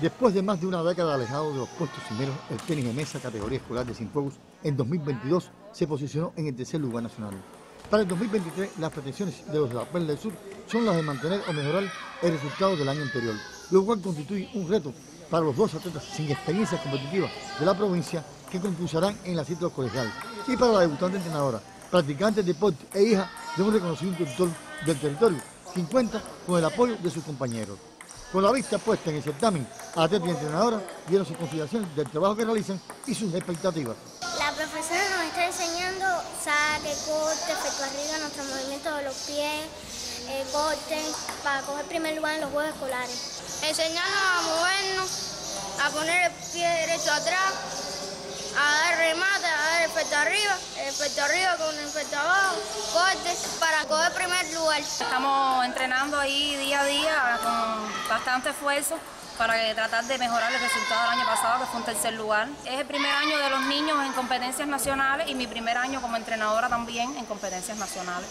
Después de más de una década alejado de los puestos primeros, el tenis de mesa categoría escolar de Cienfuegos en 2022 se posicionó en el tercer lugar nacional. Para el 2023, las pretensiones de los de la Perla del Sur son las de mantener o mejorar el resultado del año anterior, lo cual constituye un reto para los dos atletas sin experiencia competitiva de la provincia que concursarán en la cita colegial y para la debutante entrenadora, practicante de deporte e hija de un reconocido instructor del territorio, quien cuenta con el apoyo de sus compañeros. Con la vista puesta en el certamen, atleta y entrenadora dieron sus consideraciones del trabajo que realizan y sus expectativas. La profesora nos está enseñando saque, corte, efecto arriba, nuestro movimiento de los pies, eh, corte, para coger primer lugar en los juegos escolares. Enseñarnos a movernos, a poner el pie derecho atrás, a dar remate, a dar efecto arriba, efecto arriba con efecto abajo, corte, para. Estamos entrenando ahí día a día con bastante esfuerzo para tratar de mejorar el resultado del año pasado, que fue un tercer lugar. Es el primer año de los niños en competencias nacionales y mi primer año como entrenadora también en competencias nacionales.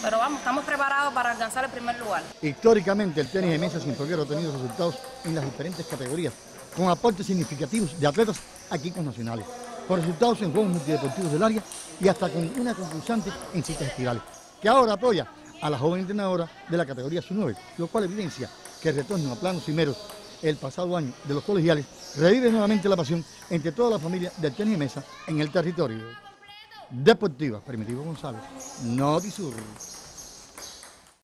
Pero vamos, estamos preparados para alcanzar el primer lugar. Históricamente, el tenis de mesa sin ha tenido resultados en las diferentes categorías, con aportes significativos de atletas equipos nacionales, con resultados en Juegos Multideportivos del área y hasta con una concursante en citas estivales, que ahora apoya a la joven entrenadora de la categoría sub-9, lo cual evidencia que el retorno a planos primeros el pasado año de los colegiales revive nuevamente la pasión entre toda la familia del tenis mesa en el territorio. Deportiva, Primitivo González, Notisur.